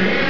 Amen.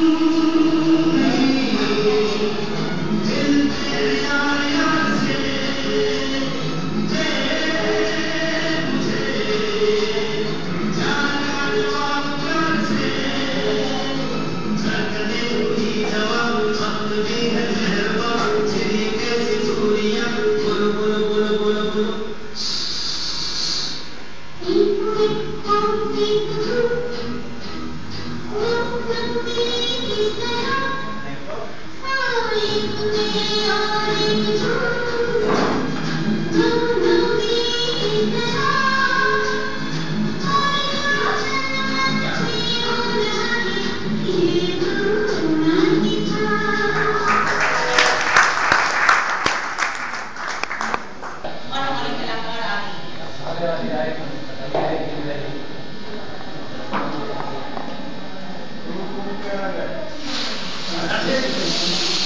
Thank you. Gracias.